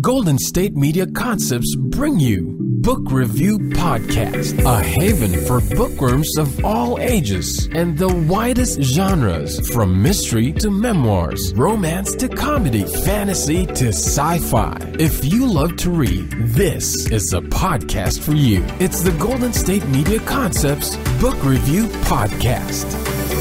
Golden State Media Concepts bring you Book Review Podcast, a haven for bookworms of all ages and the widest genres from mystery to memoirs, romance to comedy, fantasy to sci fi. If you love to read, this is the podcast for you. It's the Golden State Media Concepts Book Review Podcast.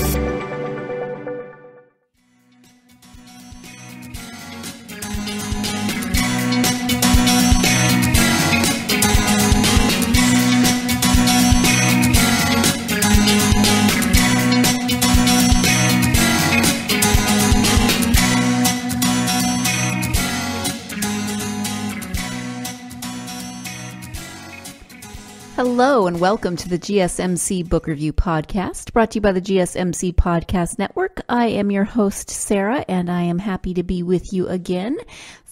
And welcome to the GSMC Book Review Podcast, brought to you by the GSMC Podcast Network. I am your host, Sarah, and I am happy to be with you again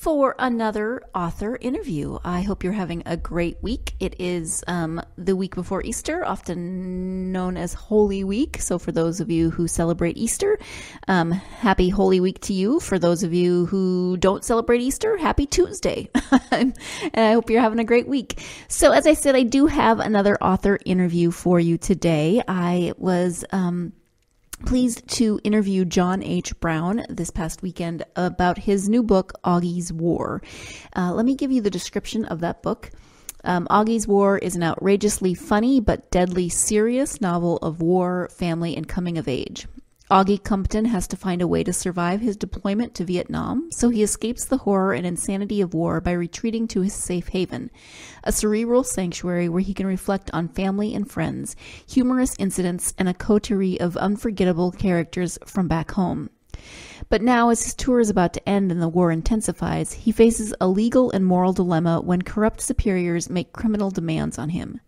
for another author interview. I hope you're having a great week. It is um, the week before Easter, often known as Holy Week. So, for those of you who celebrate Easter, um, happy Holy Week to you. For those of you who don't celebrate Easter, happy Tuesday. and I hope you're having a great week. So, as I said, I do have another author interview for you today. I was. Um, pleased to interview John H. Brown this past weekend about his new book, Augie's War. Uh, let me give you the description of that book. Um, Augie's War is an outrageously funny but deadly serious novel of war, family, and coming of age. Augie Compton has to find a way to survive his deployment to Vietnam, so he escapes the horror and insanity of war by retreating to his safe haven, a cerebral sanctuary where he can reflect on family and friends, humorous incidents, and a coterie of unforgettable characters from back home. But now, as his tour is about to end and the war intensifies, he faces a legal and moral dilemma when corrupt superiors make criminal demands on him.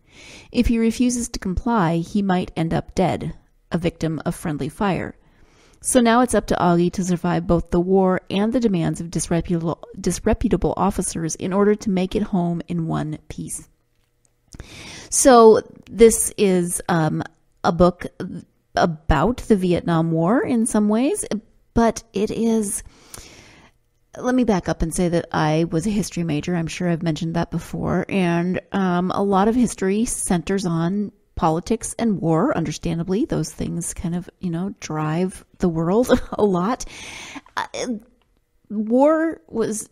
If he refuses to comply, he might end up dead, a victim of friendly fire. So now it's up to Augie to survive both the war and the demands of disreputable, disreputable officers in order to make it home in one piece. So this is um, a book about the Vietnam War in some ways, but it is. Let me back up and say that I was a history major. I'm sure I've mentioned that before. And um, a lot of history centers on politics and war, understandably. Those things kind of, you know, drive the world a lot. Uh, war was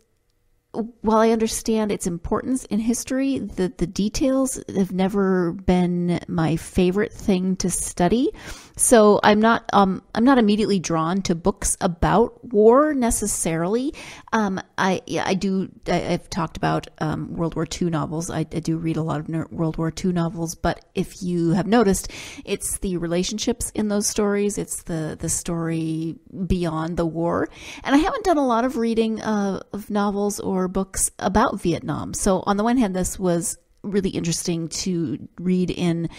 while I understand its importance in history, the, the details have never been my favorite thing to study. So I'm not um, I'm not immediately drawn to books about war necessarily. Um, I yeah, I do I, have talked about um, World War II novels. I, I, do read a lot of World War II novels, but if you have noticed, it's the relationships in those stories. It's the the story beyond the war, and I haven't done a lot of reading uh, of novels or books about Vietnam. So on the one hand, this was really interesting to read in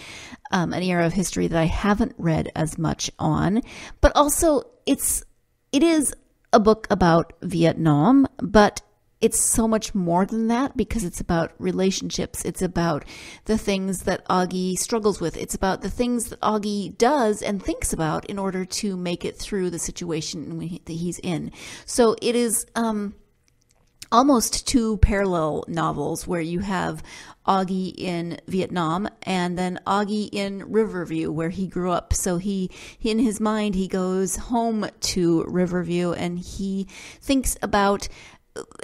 um, an era of history that I haven't read as much on. But also, it's it is a book about Vietnam, but it's so much more than that because it's about relationships. It's about the things that Augie struggles with. It's about the things that Augie does and thinks about in order to make it through the situation that he's in. So it is. Um, almost two parallel novels where you have Augie in Vietnam and then Augie in Riverview where he grew up. So he in his mind he goes home to Riverview and he thinks about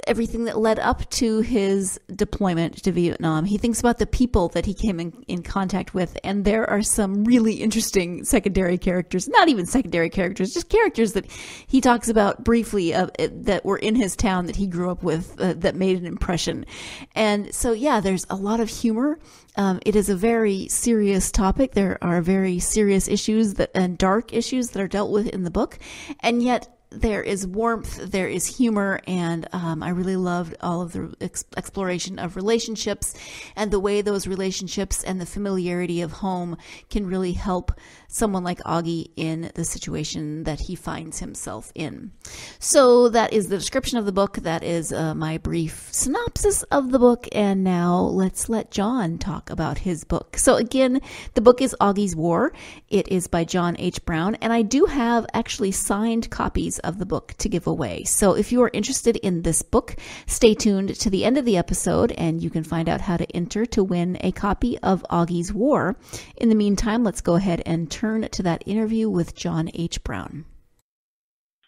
everything that led up to his deployment to Vietnam. He thinks about the people that he came in, in contact with, and there are some really interesting secondary characters, not even secondary characters, just characters that he talks about briefly uh, that were in his town that he grew up with uh, that made an impression. And so, yeah, there's a lot of humor. Um, it is a very serious topic. There are very serious issues that and dark issues that are dealt with in the book, and yet there is warmth, there is humor, and um, I really loved all of the ex- exploration of relationships and the way those relationships and the familiarity of home can really help someone like Augie in the situation that he finds himself in. So that is the description of the book. That is uh, my brief synopsis of the book. And now let's let John talk about his book. So again, the book is Augie's War. It is by John H. Brown, and I do have actually signed copies of the book to give away. So if you are interested in this book, stay tuned to the end of the episode and you can find out how to enter to win a copy of Augie's War. In the meantime, let's go ahead and turn to that interview with John H. Brown.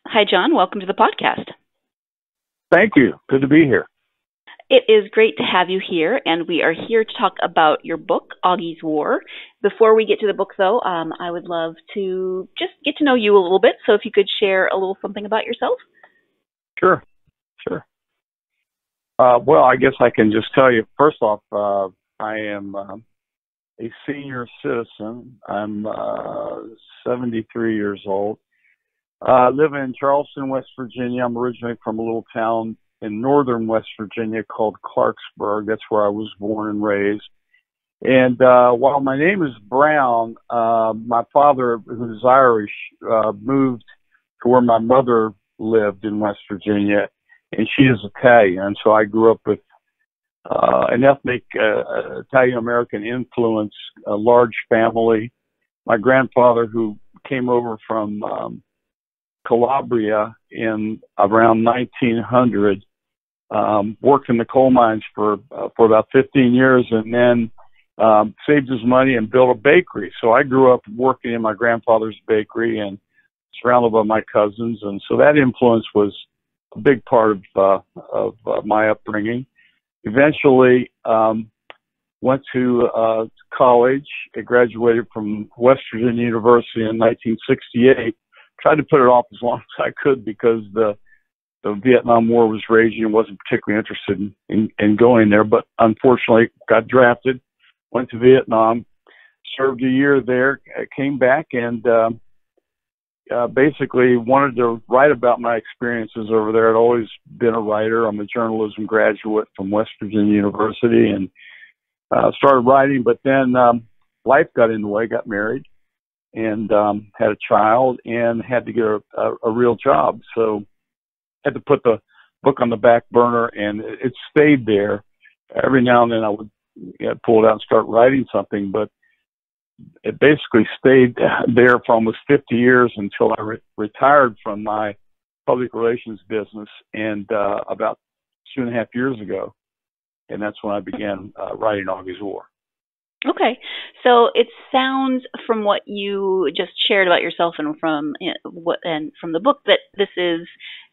Hi, John. Welcome to the podcast. Thank you. Good to be here. It is great to have you here, and we are here to talk about your book, Augie's War. Before we get to the book, though, um, I would love to just get to know you a little bit. So, if you could share a little something about yourself. Sure, sure. Uh, well, I guess I can just tell you. First off, uh, I am um, a senior citizen. I'm uh, 73 years old. I live in Charleston, West Virginia. I'm originally from a little town in northern West Virginia called Clarksburg. That's where I was born and raised. And uh, while my name is Brown, uh, my father, who's Irish, uh, moved to where my mother lived in West Virginia, and she is Italian. So I grew up with uh, an ethnic uh, Italian American influence, a large family. My grandfather, who came over from um, Calabria in around 1900. Um, worked in the coal mines for uh, for about 15 years, and then um, saved his money and built a bakery. So I grew up working in my grandfather's bakery and surrounded by my cousins, and so that influence was a big part of uh, of uh, my upbringing. Eventually, um, went to uh, college. I graduated from West Virginia University in 1968 tried to put it off as long as I could because the the Vietnam War was raging and wasn't particularly interested in, in, in going there. But unfortunately, got drafted, went to Vietnam, served a year there, came back, and um, uh, basically wanted to write about my experiences over there. I'd always been a writer. I'm a journalism graduate from West Virginia University, and uh, started writing. But then um, life got in the way. Got married, and um, had a child and had to get a, a, a real job. So had to put the book on the back burner, and it, it stayed there. Every now and then I would you know, pull it out and start writing something, but it basically stayed there for almost 50 years until I re- retired from my public relations business, and uh, about two and a half years ago, and that's when I began uh, writing Augie's War. Okay, so it sounds from what you just shared about yourself and from what and from the book that this is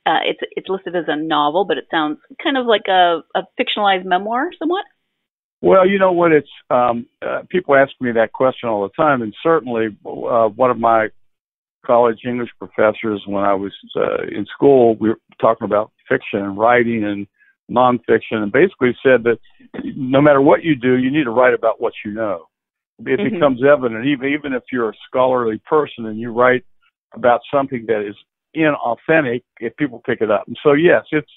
uh, it's it's listed as a novel, but it sounds kind of like a, a fictionalized memoir, somewhat. Well, you know what? It's um, uh, people ask me that question all the time, and certainly uh, one of my college English professors, when I was uh, in school, we were talking about fiction and writing and nonfiction, and basically said that no matter what you do, you need to write about what you know. It mm-hmm. becomes evident, even even if you're a scholarly person and you write about something that is inauthentic, if people pick it up. And so, yes, it's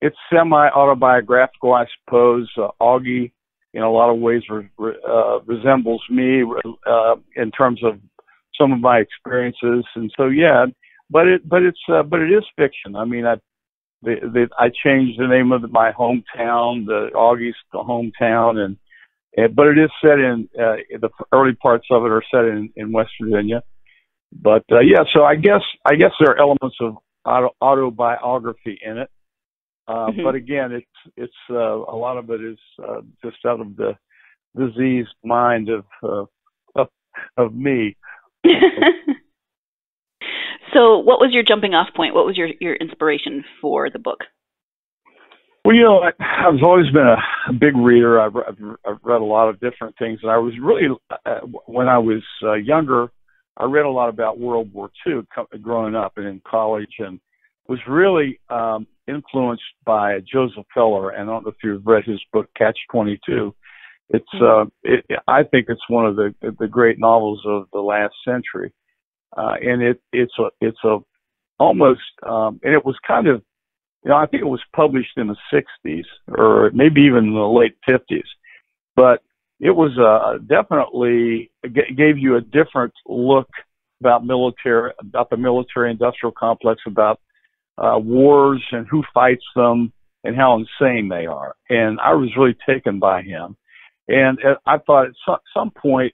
it's semi autobiographical, I suppose. Uh, Augie, in a lot of ways, re- uh, resembles me uh, in terms of some of my experiences, and so yeah. But it but it's uh, but it is fiction. I mean, I the, the, I changed the name of my hometown, the Augie's hometown, and, and but it is set in uh, the early parts of it are set in, in West Virginia. But uh, yeah, so I guess I guess there are elements of auto, autobiography in it. Uh, mm-hmm. But again, it's it's uh, a lot of it is uh, just out of the diseased mind of uh, of, of me. So, what was your jumping off point? What was your, your inspiration for the book? Well, you know, I, I've always been a, big reader. I've, I've, I've read a lot of different things, and I was really, uh, when I was uh, younger, I read a lot about World War II growing up and in college, and was really um, influenced by Joseph Heller. And I don't know if you've read his book Catch Twenty Two. It's, uh, it, I think it's one of the the great novels of the last century uh, and it it's a it's a almost um, and it was kind of you know I think it was published in the 60s or maybe even in the late 50s, but it was uh, definitely g- gave you a different look about military about the military industrial complex about uh, wars and who fights them and how insane they are. And I was really taken by him. And I thought at some, point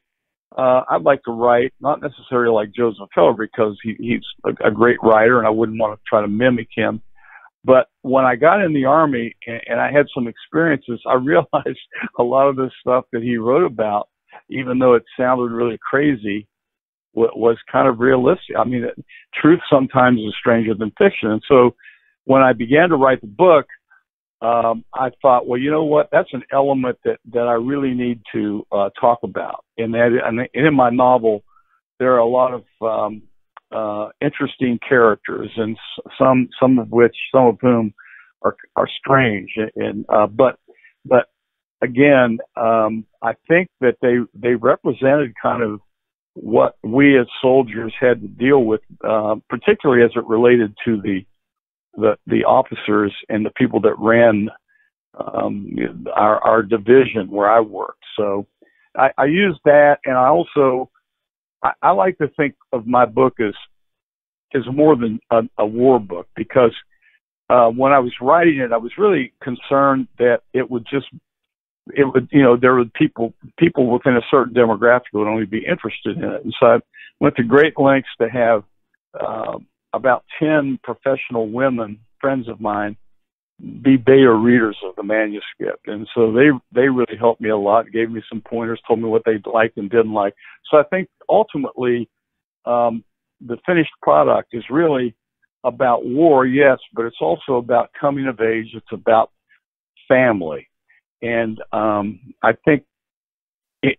uh, I'd like to write, not necessarily like Joseph Heller because he, he's a, a great writer and I wouldn't want to try to mimic him. But when I got in the army and, and I had some experiences, I realized a lot of this stuff that he wrote about, even though it sounded really crazy, was kind of realistic. I mean, truth sometimes is stranger than fiction. And so when I began to write the book, um, I thought, well, you know what? That's an element that that I really need to uh, talk about. And that, and in my novel, there are a lot of um, uh, interesting characters, and some some of which, some of whom, are are strange. And uh, but but again, um, I think that they they represented kind of what we as soldiers had to deal with, uh, particularly as it related to the the the officers and the people that ran um, our our division where I worked. So I, I use that, and I also I, I like to think of my book as as more than a, a war book because uh, when I was writing it, I was really concerned that it would just it would you know there were people people within a certain demographic would only be interested in it, and so I went to great lengths to have. Uh, about 10 professional women, friends of mine, be beta readers of the manuscript. And so they, they really helped me a lot, gave me some pointers, told me what they liked and didn't like. So I think ultimately, um, the finished product is really about war, yes, but it's also about coming of age. It's about family. And, um, I think,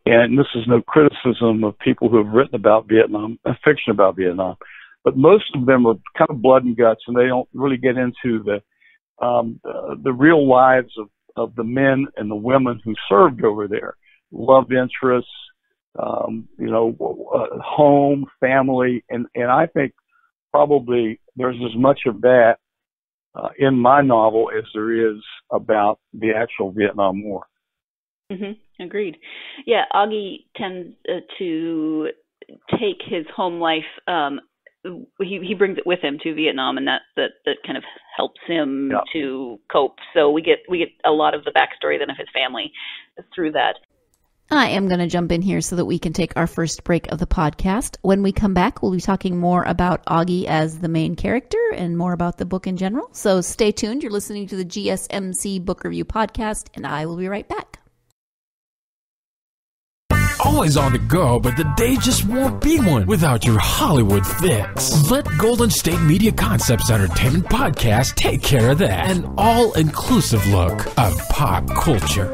and this is no criticism of people who have written about Vietnam, fiction about Vietnam but most of them are kind of blood and guts, and they don't really get into the um, uh, the real lives of of the men and the women who served over there, love interests, um, you know, uh, home, family, and and I think probably there's as much of that uh, in my novel as there is about the actual Vietnam War. Mm-hmm. Agreed. Yeah, Augie tends uh, to take his home life um, he he brings it with him to Vietnam, and that that that kind of helps him yeah. to cope. So we get we get a lot of the backstory then of his family through that. I am going to jump in here so that we can take our first break of the podcast. When we come back, we'll be talking more about Augie as the main character and more about the book in general. So stay tuned. You're listening to the GSMC Book Review Podcast, and I will be right back always on the go, but the day just won't be one without your Hollywood fix. Let Golden State Media Concepts Entertainment Podcast take care of that. An all inclusive look of pop culture.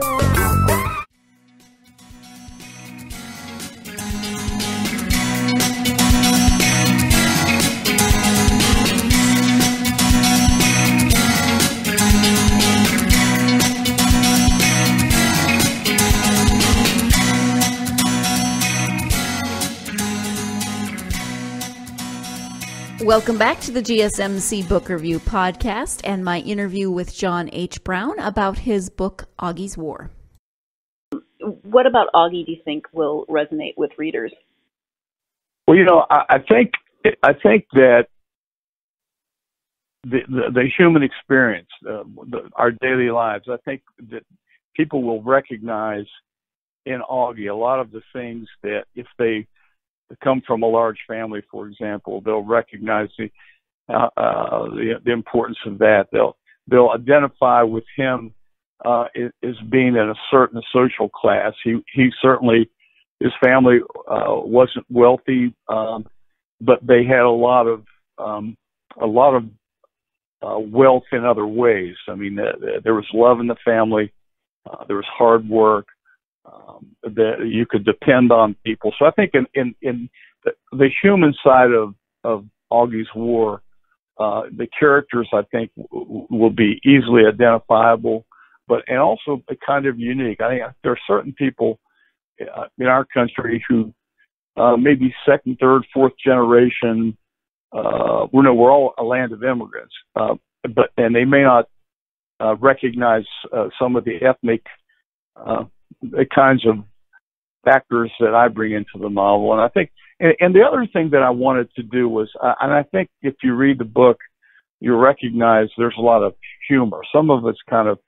Welcome back to the GSMC Book Review Podcast and my interview with John H. Brown about his book, Augie's War. What about Augie do you think will resonate with readers? Well, you know, I, I think I think that the, the, the human experience, uh, the, our daily lives, I think that people will recognize in Augie a lot of the things that if they come from a large family, for example, they'll recognize the uh, uh, the, the importance of that. They'll they'll identify with him uh, as being in a certain social class. He he certainly his family uh, wasn't wealthy, um, but they had a lot of um, a lot of uh, wealth in other ways. I mean, uh, there was love in the family. Uh, there was hard work um, that you could depend on people. So I think in in, in the, human side of of Augie's War, uh, the characters I think w- will be easily identifiable, but and also kind of unique. I think there are certain people uh, in our country who uh, maybe second, third, fourth generation. Uh, we know we're all a land of immigrants, uh, but and they may not uh, recognize uh, some of the ethnic uh, the kinds of factors that I bring into the novel. And I think, and, and the other thing that I wanted to do was, uh, and I think if you read the book, you recognize there's a lot of humor. Some of it's kind of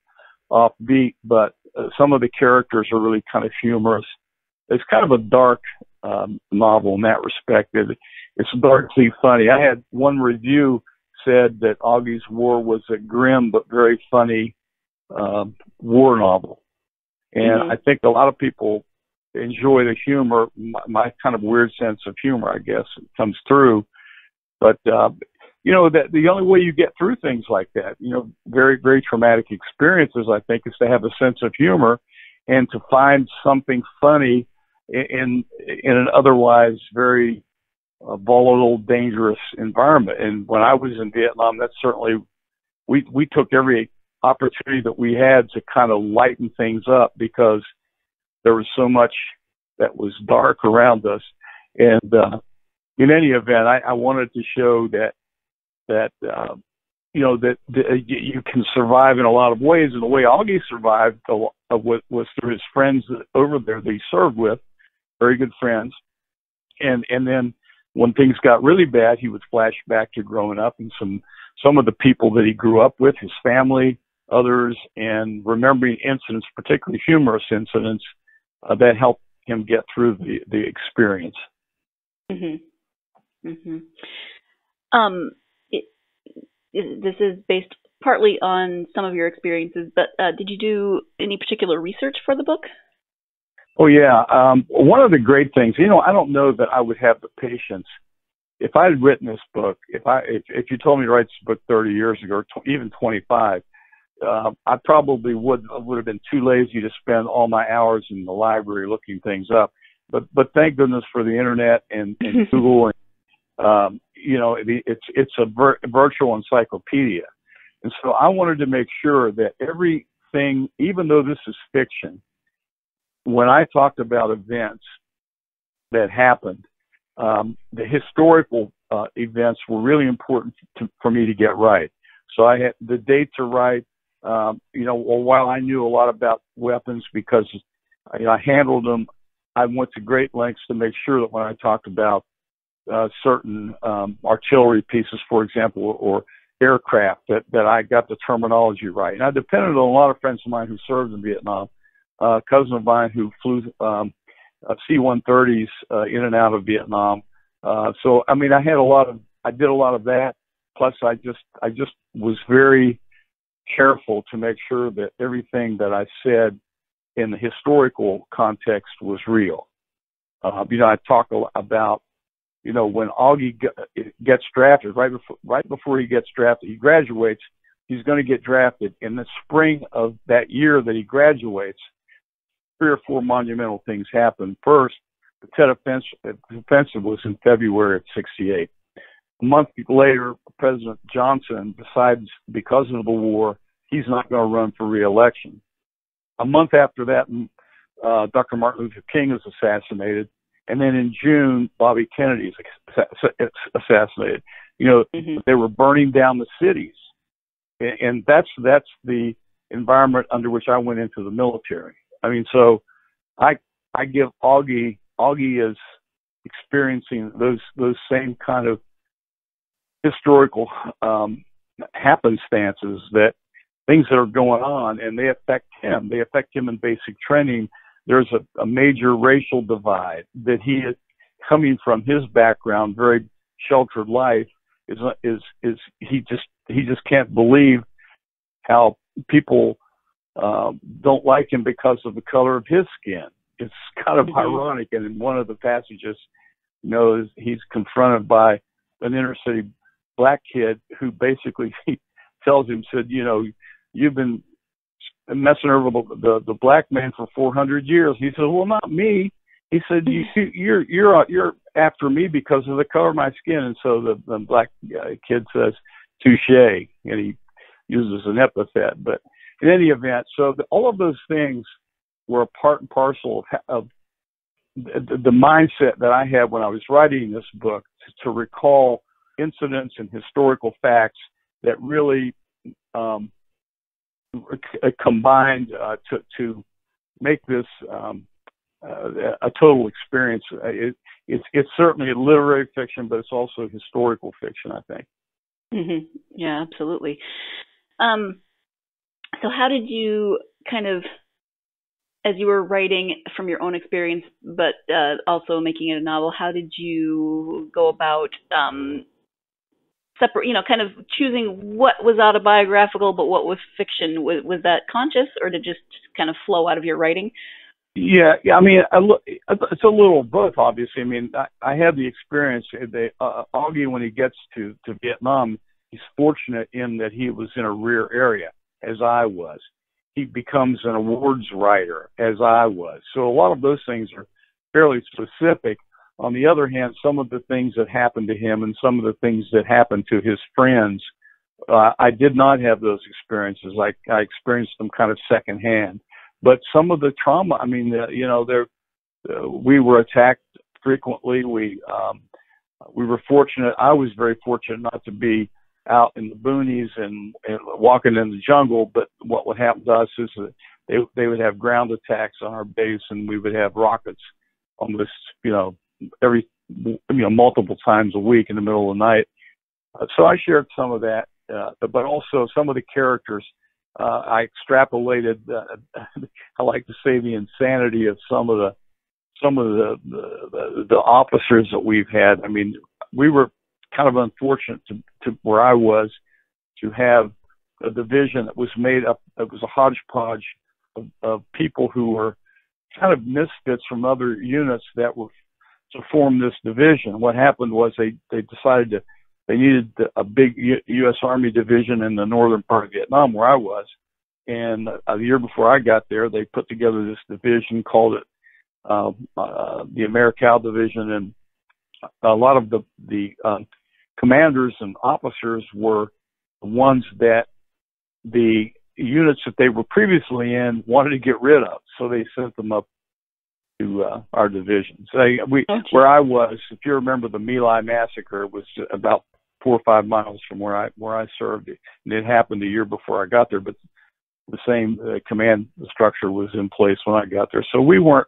offbeat, but uh, some of the characters are really kind of humorous. It's kind of a dark um, novel in that respect. It, it's darkly funny. I had one review said that Augie's War was a grim but very funny uh, war novel, and mm-hmm. I think a lot of people enjoy the humor. My, my kind of weird sense of humor, I guess, comes through. But uh, you know that the only way you get through things like that, you know, very very traumatic experiences, I think, is to have a sense of humor and to find something funny in in an otherwise very uh, volatile, dangerous environment. And when I was in Vietnam, that's certainly we we took every opportunity that we had to kind of lighten things up because there was so much that was dark around us. And uh, in any event, I, I wanted to show that that uh, you know that, that you can survive in a lot of ways. And the way Augie survived uh, was, was through his friends over there that he served with, very good friends. And and then when things got really bad, he would flash back to growing up and some some of the people that he grew up with, his family, others, and remembering incidents, particularly humorous incidents, uh, that helped him get through the the experience. Mhm. Mhm. Um, it, it, this is based partly on some of your experiences, but uh, did you do any particular research for the book? Oh yeah. Um, one of the great things, you know, I don't know that I would have the patience if I had written this book. If I if, if you told me to write this book 30 years ago, or tw- even 25, uh, I probably would would have been too lazy to spend all my hours in the library looking things up. But but thank goodness for the internet and, and Google and um, you know it's it's a vir- virtual encyclopedia. And so I wanted to make sure that everything, even though this is fiction, when I talked about events that happened, um, the historical uh, events were really important to, for me to get right. So I had the dates are right. Um, you know, while I knew a lot about weapons because you know, I handled them, I went to great lengths to make sure that when I talked about uh, certain um, artillery pieces, for example, or aircraft, that that I got the terminology right. And I depended on a lot of friends of mine who served in Vietnam uh, cousin of mine who flew um, uh, C-130s uh, in and out of Vietnam. Uh, so I mean, I had a lot of, I did a lot of that. Plus, I just, I just was very careful to make sure that everything that I said in the historical context was real. Uh, you know, I talk about, you know, when Augie gets drafted, right before, right before he gets drafted, he graduates. He's going to get drafted in the spring of that year that he graduates three or four monumental things happened. First, the Tet Offensive was in February of 68. A month later, President Johnson decides because of the war, he's not going to run for reelection. A month after that, uh, Dr. Martin Luther King is assassinated. And then in June, Bobby Kennedy is assassinated. You know, mm-hmm. they were burning down the cities. And that's, that's the environment under which I went into the military. I mean, so I I give Augie Augie is experiencing those those same kind of historical um, happenstances that things that are going on and they affect him. They affect him in basic training. There's a, a major racial divide that he is coming from his background, very sheltered life, is is is he just he just can't believe how people um, don't like him because of the color of his skin. It's kind of mm-hmm. ironic. And in one of the passages, you know, he's confronted by an inner city black kid who basically tells him, said, you know, you've been messing over the, the, the black man for 400 years. He said, well, not me. He said, you, you're, you're, you're after me because of the color of my skin. And so the, the black uh, kid says, touche, and he uses an epithet. But in any event, so the, all of those things were a part and parcel of, of the, the mindset that I had when I was writing this book to, to recall incidents and historical facts that really um, combined uh, to, to make this um, uh, a total experience. It, it's, it's certainly a literary fiction, but it's also historical fiction, I think. Mm-hmm. Yeah, absolutely. Um, so how did you kind of as you were writing from your own experience, but uh, also making it a novel, how did you go about um, separate, you know, kind of choosing what was autobiographical but what was fiction? Was, was that conscious, or did just kind of flow out of your writing? Yeah, yeah. I mean, I it's a little both. Obviously, I mean, I, I had the experience. They, uh, Augie, when he gets to to Vietnam, he's fortunate in that he was in a rear area, as I was he becomes an awards writer, as I was. So a lot of those things are fairly specific. On the other hand, some of the things that happened to him and some of the things that happened to his friends, uh, I did not have those experiences. Like I experienced them kind of secondhand. But some of the trauma, I mean, uh, you know, there, uh, we were attacked frequently. We, um, we were fortunate. I was very fortunate not to be out in the boonies and, and walking in the jungle. But what would happen to us is that they they would have ground attacks on our base, and we would have rockets almost you know every you know multiple times a week in the middle of the night. Uh, so I shared some of that, uh, but also some of the characters. Uh, I extrapolated. Uh, I like to say the insanity of some of the some of the, the the officers that we've had. I mean, we were kind of unfortunate to, to where I was to have a division that was made up, it was a hodgepodge of, of people who were kind of misfits from other units that were to form this division. What happened was they, they decided to, they needed a big U, U.S. Army division in the northern part of Vietnam where I was. And a year before I got there, they put together this division, called it uh, uh, the Americal Division, and a lot of the the um, commanders and officers were the ones that the units that they were previously in wanted to get rid of, so they sent them up to uh, our division. So we, okay. where I was, if you remember the My Lai massacre, was about four or five miles from where I where I served, and it happened a year before I got there. But the same uh, command structure was in place when I got there, so we weren't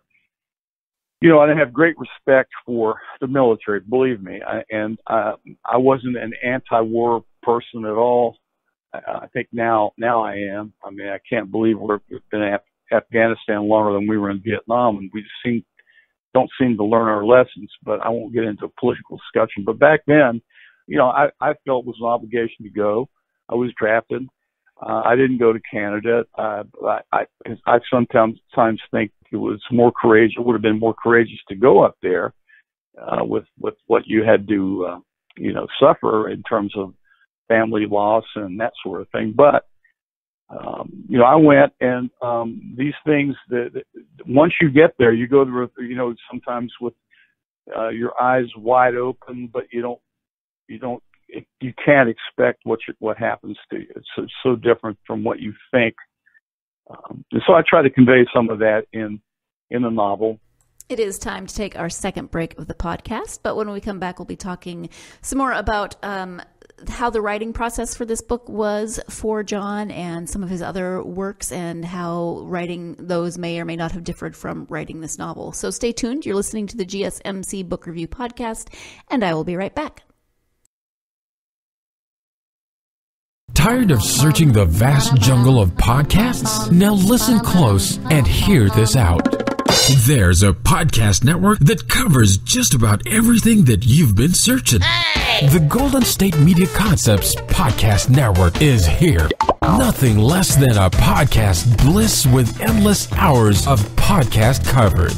you know, I didn't have great respect for the military, believe me, I, and uh, I wasn't an anti-war person at all. I, I think now, now I am. I mean, I can't believe we're in Af- Afghanistan longer than we were in Vietnam, and we seem don't seem to learn our lessons. But I won't get into political discussion. But back then, you know, I, I felt it was an obligation to go. I was drafted. Uh, I didn't go to Canada. Uh, I, I, I sometimes times think it was more courageous. It would have been more courageous to go up there uh, with with what you had to, uh, you know, suffer in terms of family loss and that sort of thing. But um, you know, I went and um, these things that, that once you get there, you go through, you know, sometimes with uh, your eyes wide open, but you don't you don't you can't expect what you, what happens to you. It's, it's so different from what you think. Um, and so I try to convey some of that in in the novel. It is time to take our second break of the podcast, but when we come back, we'll be talking some more about um, how the writing process for this book was for John and some of his other works, and how writing those may or may not have differed from writing this novel. So stay tuned. You're listening to the GSMC Book Review Podcast, and I will be right back. Tired of searching the vast jungle of podcasts? Now listen close and hear this out. There's a podcast network that covers just about everything that you've been searching. Hey! The Golden State Media Concepts Podcast Network is here. Nothing less than a podcast bliss with endless hours of podcast coverage.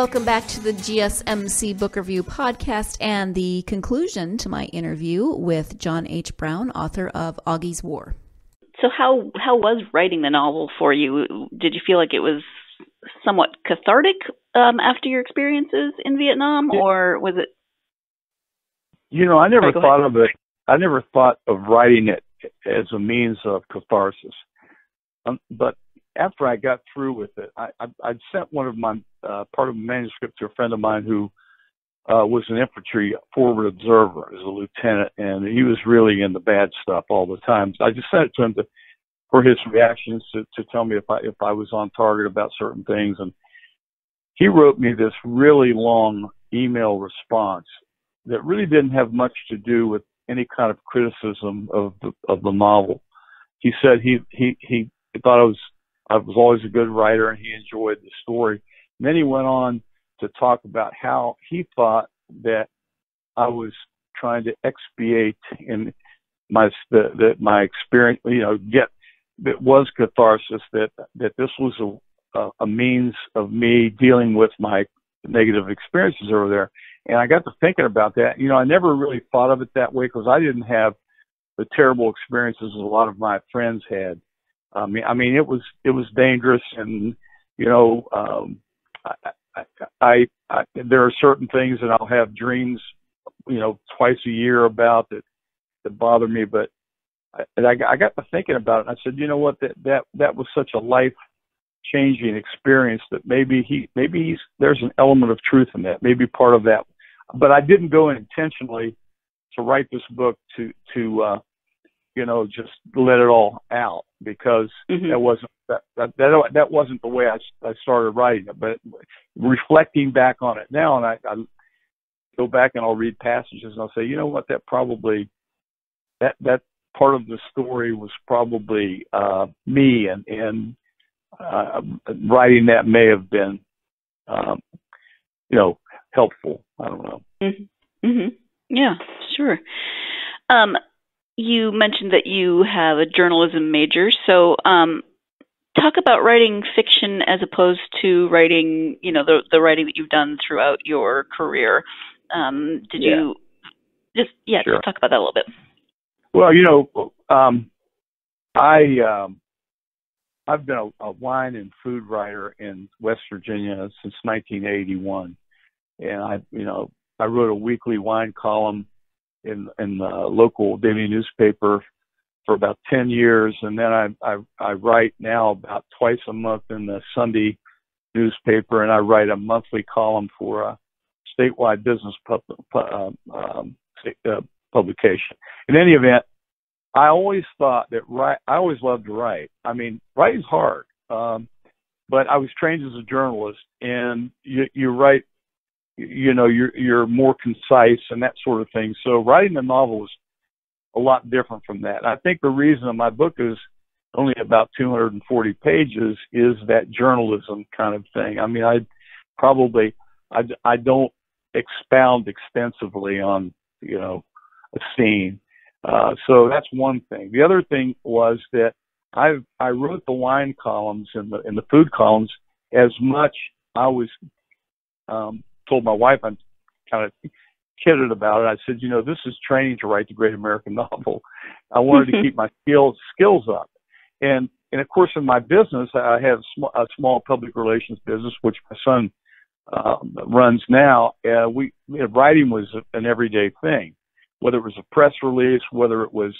Welcome back to the GSMC Book Review podcast and the conclusion to my interview with John H. Brown, author of Augie's War. So, how how was writing the novel for you? Did you feel like it was somewhat cathartic um, after your experiences in Vietnam, or was it? You know, I never Sorry, thought ahead. of it. I never thought of writing it as a means of catharsis. Um, but after I got through with it, I, I, I'd sent one of my uh, part of the manuscript to a friend of mine who uh, was an infantry forward observer as a lieutenant, and he was really in the bad stuff all the time. So I just sent it to him to, for his reactions to, to tell me if I if I was on target about certain things, and he wrote me this really long email response that really didn't have much to do with any kind of criticism of the of the novel. He said he he he thought I was I was always a good writer and he enjoyed the story. And then he went on to talk about how he thought that I was trying to expiate in my the, the my experience, you know, get that was catharsis that that this was a a, a means of me dealing with my negative experiences over there. And I got to thinking about that. You know, I never really thought of it that way because I didn't have the terrible experiences a lot of my friends had. I mean, I mean, it was it was dangerous, and you know, um, I, I, I, I there are certain things that I'll have dreams, you know, twice a year about that that bother me. But I, and I, I got to thinking about it. And I said, you know what, that that that was such a life changing experience that maybe he maybe he's there's an element of truth in that maybe part of that but i didn't go intentionally to write this book to to uh you know just let it all out because Mhm. that wasn't that, that that that wasn't the way I, I started writing it but reflecting back on it now and I, I go back and I'll read passages and I'll say you know what that probably that that part of the story was probably uh me and and uh, writing that may have been, um, you know, helpful. I don't know. Mm-hmm. Mm-hmm. Yeah, sure. Um, you mentioned that you have a journalism major, so um, talk about writing fiction as opposed to writing, you know, the the writing that you've done throughout your career. Um, did Yeah. you just yeah, Sure. talk about that a little bit. Well, you know, um, I um, I've been a, a wine and food writer in West Virginia since 1981, and I, you know, I wrote a weekly wine column in in the local daily newspaper for about 10 years, and then I I, I write now about twice a month in the Sunday newspaper, and I write a monthly column for a statewide business pub, pu- um, um, uh, publication. In any event, I always thought that write. I always loved to write. I mean, writing's hard, um, but I was trained as a journalist, and you, you write. You know, you're you're more concise and that sort of thing. So writing a novel is a lot different from that. I think the reason my book is only about 240 pages is that journalism kind of thing. I mean, I probably I, I don't expound extensively on you know a scene. Uh, so that's one thing. The other thing was that I I wrote the wine columns and the and the food columns as much. I was um, told my wife I'm kind of kidded about it. I said, you know, this is training to write the great American novel. I wanted to keep my skills skills up, and and of course in my business I have a small, a small public relations business which my son um, runs now. Uh, we writing was an everyday thing, whether it was a press release, whether it was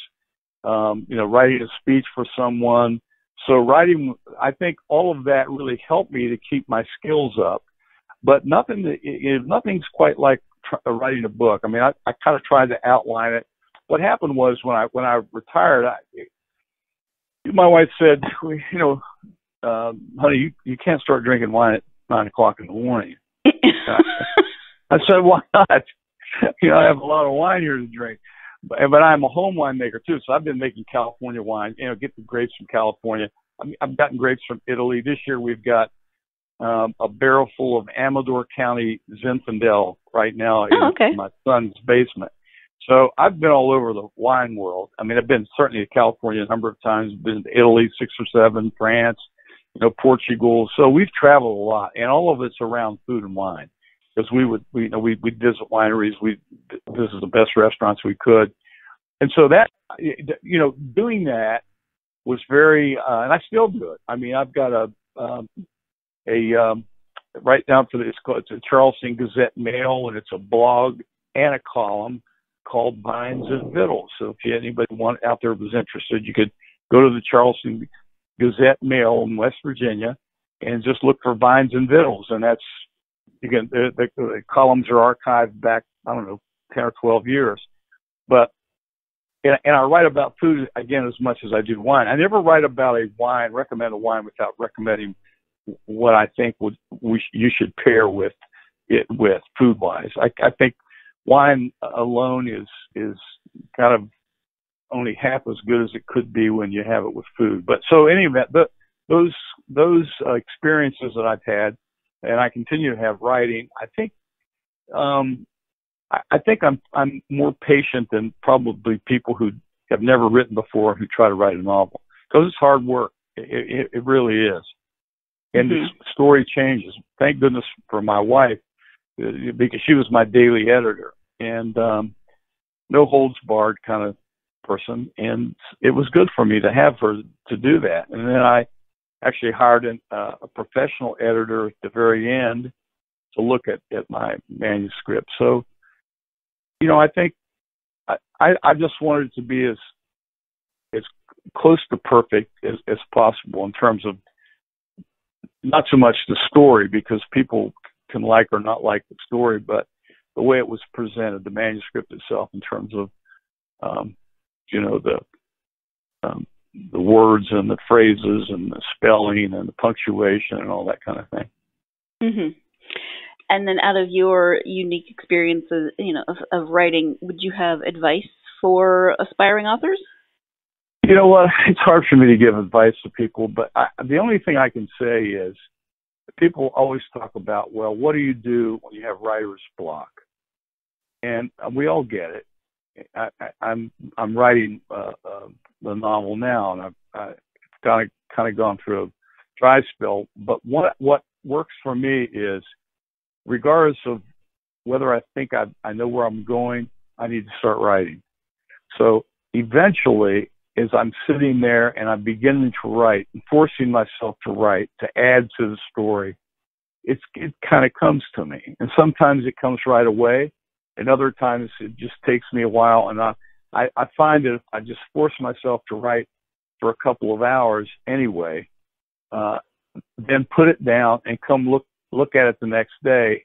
um, you know writing a speech for someone. So writing, I think all of that really helped me to keep my skills up. But nothing, it, nothing's quite like tr- writing a book. I mean, I, I kind of tried to outline it. What happened was when I when I retired, I, my wife said, you know, uh, honey, you, you can't start drinking wine at nine o'clock in the morning. I said, why not? you know, I have a lot of wine here to drink. But, but I'm a home winemaker too, so I've been making California wine. You know, get the grapes from California. I mean, I've gotten grapes from Italy. This year we've got um, a barrel full of Amador County Zinfandel right now in Oh, okay. my son's basement. So I've been all over the wine world. I mean, I've been certainly to California a number of times. Been to Italy six or seven, France, you know, Portugal. So we've traveled a lot, and all of it's around food and wine because we would, we, you know, we we visit wineries, we visit the best restaurants we could, and so that, you know, doing that was very, uh, and I still do it. I mean, I've got a um, a um, right down for the, it's a Charleston Gazette Mail, and it's a blog and a column called Vines and Vittles. So if anybody want out there was interested, you could go to the Charleston Gazette Mail in West Virginia and just look for Vines and Vittles, and that's you can the, the, the columns are archived back I don't know ten or twelve years, but and, and I write about food again as much as I do wine. I never write about a wine, recommend a wine without recommending what I think would we you should pair with it with food wise. I, I think wine alone is is kind of only half as good as it could be when you have it with food. But so any event, the, those those uh, experiences that I've had, and I continue to have writing, I think um, I, I think I'm I'm more patient than probably people who have never written before who try to write a novel because it's hard work. It, it, it really is, and mm-hmm. the story changes. Thank goodness for my wife uh, because she was my daily editor and um, no holds barred kind of person, and it was good for me to have her to do that. And then I actually hired an, uh, a professional editor at the very end to look at at my manuscript. So, you know, I think I I, I just wanted it to be as as close to perfect as, as possible in terms of not so much the story because people can like or not like the story, but the way it was presented, the manuscript itself, in terms of um, you know the um, the words and the phrases and the spelling and the punctuation and all that kind of thing. Mhm. And then, out of your unique experiences, you know, of, of writing, would you have advice for aspiring authors? You know what? It's hard for me to give advice to people, but I, the only thing I can say is people always talk about, well, what do you do when you have writer's block? And we all get it. I, I, I'm I'm writing uh, uh, the novel now, and I've, I've kind of kind of gone through a dry spell. But what what works for me is, regardless of whether I think I I know where I'm going, I need to start writing. So eventually, as I'm sitting there and I'm beginning to write, forcing myself to write to add to the story, it's it kind of comes to me, and sometimes it comes right away, and other times it just takes me a while. And I I, I find that if I just force myself to write for a couple of hours anyway, uh, then put it down and come look look at it the next day.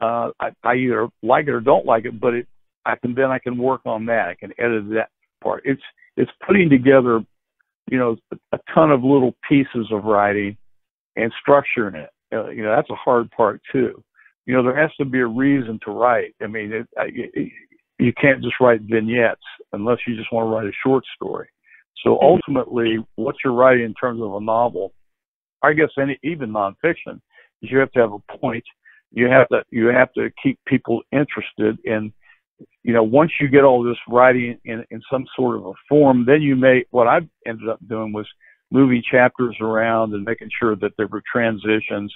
Uh, I, I either like it or don't like it, but it I can then I can work on that. I can edit that part. It's it's putting together, you know, a ton of little pieces of writing and structuring it. Uh, you know, that's a hard part too. You know, there has to be a reason to write. I mean, it, it, you can't just write vignettes unless you just want to write a short story. So mm-hmm. ultimately, what you're writing in terms of a novel, I guess any even nonfiction, is you have to have a point. You have to you have to keep people interested in you know, once you get all this writing in, in some sort of a form, then you may, what I ended up doing was moving chapters around and making sure that there were transitions.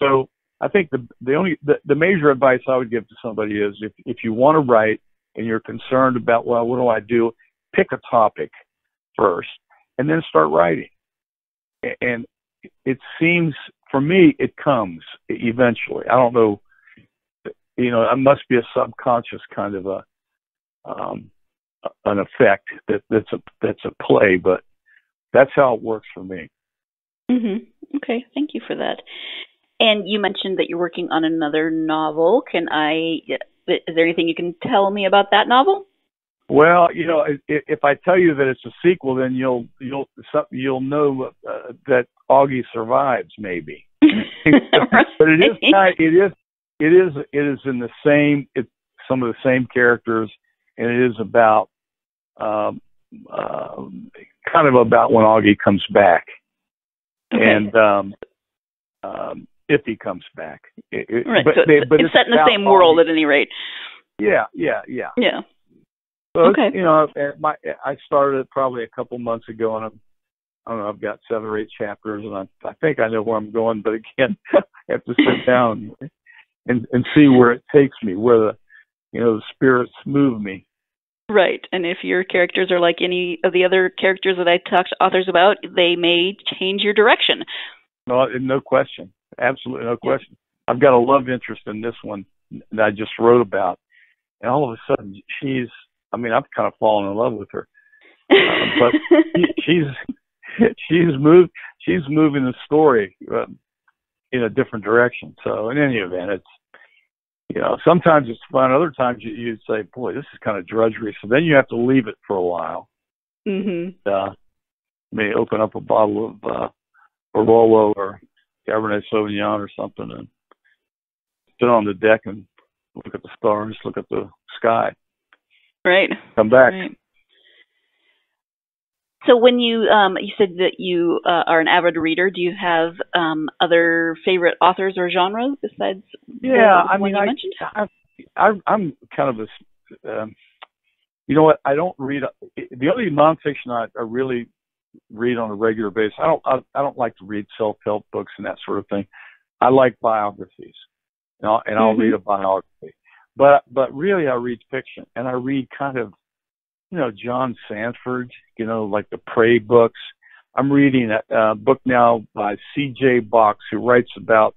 So I think the, the only, the, the major advice I would give to somebody is if, if you want to write and you're concerned about, well, what do I do? Pick a topic first and then start writing. And it seems, for me, it comes eventually. I don't know you know, it must be a subconscious kind of a um, an effect that that's a that's a play, but that's how it works for me. Mhm. Okay, thank you for that. And you mentioned that you're working on another novel. Can I? Is there anything you can tell me about that novel? Well, you know, if, if I tell you that it's a sequel, then you'll you'll you'll know uh, that Augie survives, maybe. but it is kind of, it is it is it is in the same it some of the same characters and it is about um uh, kind of about when Augie comes back okay. and um um if he comes back it, right. but, so they, but it's, it's set in the same Augie. world at any rate yeah yeah yeah yeah so okay. you know my I started it probably a couple months ago and I'm I don't know. I've got seven or eight chapters, and I, I think I know where I'm going. But again, I have to sit down and and see where it takes me, where the you know the spirits move me. Right, and if your characters are like any of the other characters that I talk to authors about, they may change your direction. No, no question, absolutely no question. I've got a love interest in this one that I just wrote about, and all of a sudden she's. I mean, I've kind of fallen in love with her, uh, but she's she's moved. She's moving the story uh, in a different direction. So in any event, it's you know, sometimes it's fun. Other times you, you'd say, boy, this is kind of drudgery. So then you have to leave it for a while. Mm-hmm. Uh, may open up a bottle of uh, Barolo or Cabernet Sauvignon or something and sit on the deck and look at the stars, look at the sky. Right. Come back. Right. So when you um, you said that you uh, are an avid reader, do you have um, other favorite authors or genres besides yeah? I mean, I? I, I, I'm kind of a, um, you know what? I don't read the only nonfiction I, I really read on a regular basis. I don't I, I don't like to read self help books and that sort of thing. I like biographies, and I'll, and I'll mm-hmm. read a biography. But but really, I read fiction, and I read kind of you know, John Sandford, you know, like the Prey books. I'm reading a, a book now by C.J. Box, who writes about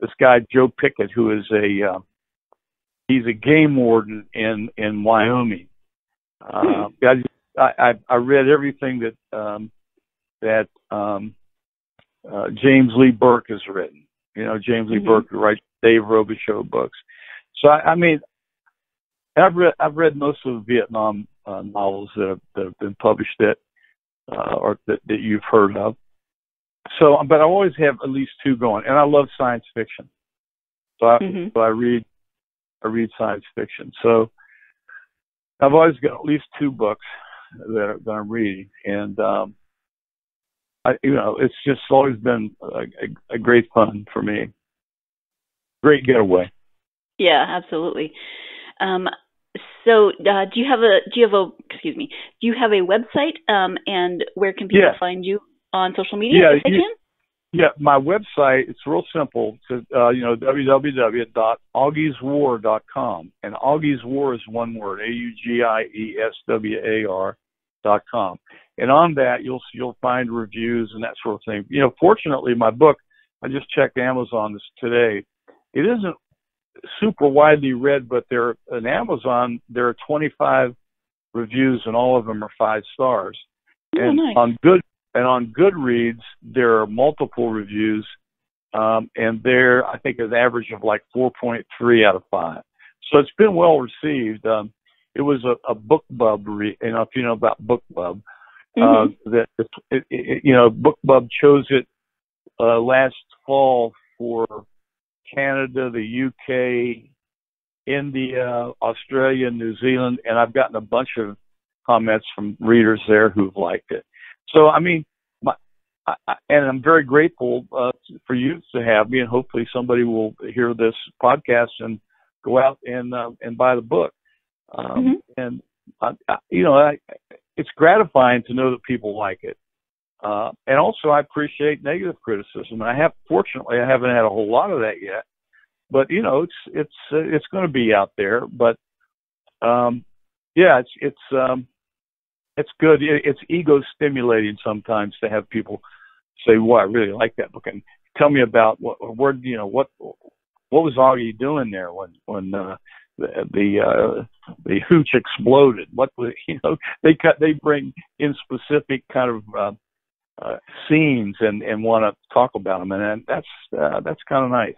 this guy Joe Pickett, who is a uh, he's a game warden in in Wyoming. Uh, hmm. I, I I read everything that um, that um, uh, James Lee Burke has written. You know, James Lee mm-hmm. Burke who writes Dave Robicheaux books. So I, I mean, I've read I've read most of the Vietnam uh, novels that have, that have been published that uh, or that, that you've heard of. So, but I always have at least two going, and I love science fiction. So I, mm-hmm. so I read I read science fiction. So I've always got at least two books that, that I'm reading, and um, I, you know, it's just always been a, a, a great fun for me. Great getaway. Yeah, absolutely. Um, so, uh, do you have a do you have a excuse me? Do you have a website? Um, and where can people yeah. find you on social media? Yeah, if they you, can? yeah. My website it's real simple. It's, uh, you know, www.augieswar.com, and Augie's War is one word: A U G I E S W A R dot com. And on that, you'll you'll find reviews and that sort of thing. You know, fortunately, my book. I just checked Amazon this today. It isn't super widely read, but there on Amazon there are 25 reviews and all of them are five stars. Oh, and nice. on good and on Goodreads there are multiple reviews, um, and there I think an average of like 4.3 out of five. So it's been well received. Um, it was a, a BookBub, re- you know, if you know about BookBub, uh, mm-hmm. uh, that it, it, it, you know BookBub chose it uh, last fall for Canada, the UK, India, Australia, New Zealand, and I've gotten a bunch of comments from readers there who've liked it. So, I mean, my, I, and I'm very grateful uh, for you to have me, and hopefully somebody will hear this podcast and go out and uh, and buy the book. Um, mm-hmm. And I, I, you know, I, it's gratifying to know that people like it. Uh, and also, I appreciate negative criticism. I have, fortunately, I haven't had a whole lot of that yet. But you know, it's it's uh, it's going to be out there. But um, yeah, it's it's um, it's good. It, it's ego stimulating sometimes to have people say, "Well, I really like that book," and tell me about what where you know what what was Augie doing there when when uh, the the uh, the hooch exploded. What was you know they cut they bring in specific kind of uh, scenes and and want to talk about them, and, and that's uh, that's kind of nice.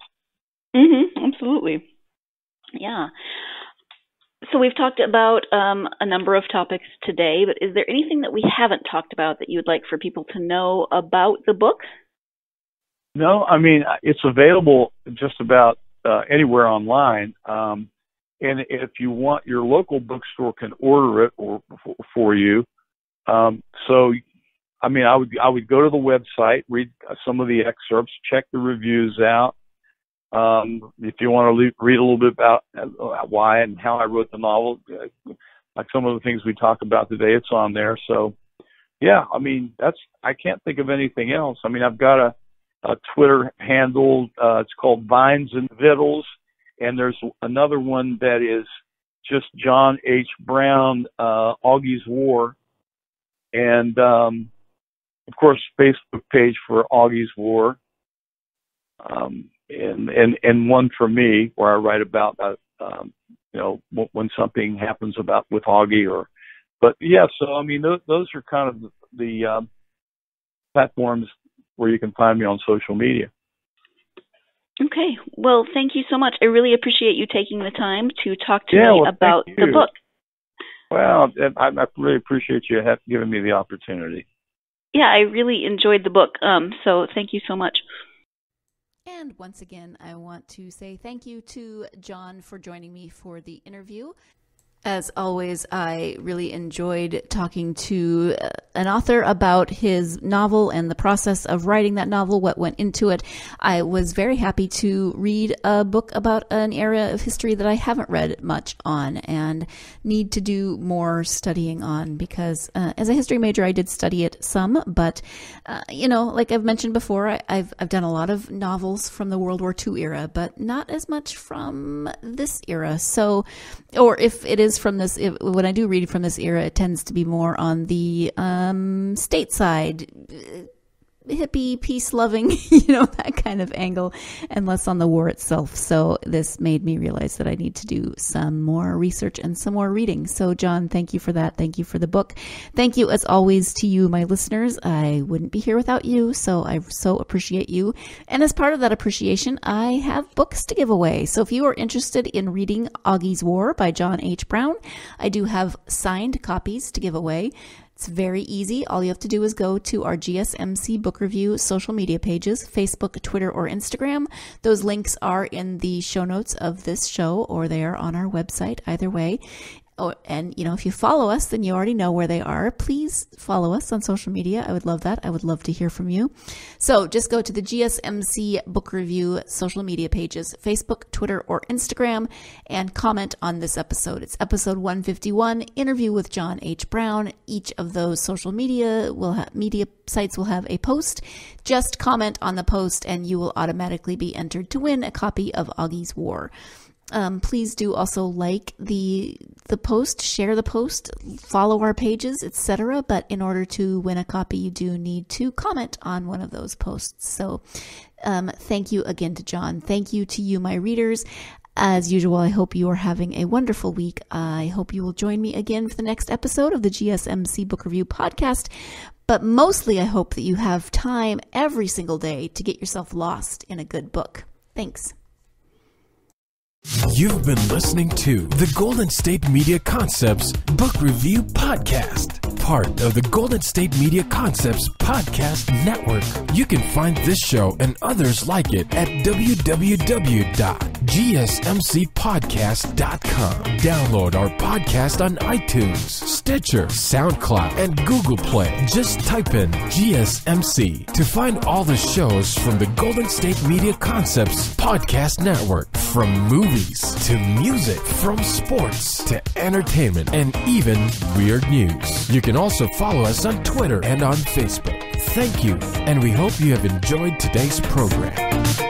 Mm-hmm, absolutely. Yeah. So we've talked about um, a number of topics today, but is there anything that we haven't talked about that you would like for people to know about the book? No, I mean it's available just about uh, anywhere online. Um, and if you want, your local bookstore can order it or for you. Um, so I mean, I would I would go to the website, read some of the excerpts, check the reviews out. Um, if you want to read a little bit about uh, why and how I wrote the novel, uh, like some of the things we talked about today, it's on there. So yeah, I mean that's I can't think of anything else. I mean I've got a, a Twitter handle. Uh, it's called Vines and Vittles, and there's another one that is just John H. Brown, uh, Augie's War, and um, of course Facebook page for Augie's War, um, and and and one for me where I write about uh, um, you know when something happens about with Augie or but yeah, so I mean, those, those are kind of the, the um, platforms where you can find me on social media. Okay. Well, thank you so much. I really appreciate you taking the time to talk to yeah, me well, about the book. Well, I, I really appreciate you giving me the opportunity. Yeah, I really enjoyed the book. Um, so thank you so much. And once again, I want to say thank you to John for joining me for the interview. As always, I really enjoyed talking to uh, an author about his novel and the process of writing that novel, what went into it. I was very happy to read a book about an area of history that I haven't read much on and need to do more studying on because uh, as a history major, I did study it some, but uh, you know, like I've mentioned before, I, have I've done a lot of novels from the World War II era, but not as much from this era. So, or if it is from this, when I do read from this era, it tends to be more on the um, stateside hippie, peace loving, you know, that kind of angle, and less on the war itself. So this made me realize that I need to do some more research and some more reading. So, John, thank you for that. Thank you for the book. Thank you, as always, to you, my listeners. I wouldn't be here without you, so I so appreciate you. And as part of that appreciation, I have books to give away. So if you are interested in reading Augie's War by John H. Brown, I do have signed copies to give away. It's very easy. All you have to do is go to our GSMC Book Review social media pages Facebook, Twitter, or Instagram. Those links are in the show notes of this show or they are on our website, either way. Oh, and you know, if you follow us, then you already know where they are. Please follow us on social media. I would love that. I would love to hear from you. So just go to the GSMC Book Review social media pages, Facebook, Twitter, or Instagram, and comment on this episode. It's episode 151, interview with John H. Brown. Each of those social media will have media sites will have a post. Just comment on the post, and you will automatically be entered to win a copy of Augie's War. Um, please do also like the the post, share the post, follow our pages, etc. But in order to win a copy, you do need to comment on one of those posts. So, um, thank you again to John. Thank you to you, my readers. As usual, I hope you are having a wonderful week. I hope you will join me again for the next episode of the GSMC Book Review podcast. But mostly, I hope that you have time every single day to get yourself lost in a good book. Thanks. You've been listening to the Golden State Media Concepts Book Review Podcast, part of the Golden State Media Concepts Podcast Network. You can find this show and others like it at www.gsmcpodcast.com. Download our podcast on iTunes, Stitcher, SoundCloud, and Google Play. Just type in GSMC to find all the shows from the Golden State Media Concepts Podcast Network, from movies to music, from sports to entertainment, and even weird news. You can also follow us on Twitter and on Facebook. Thank you, and we hope you have enjoyed today's program.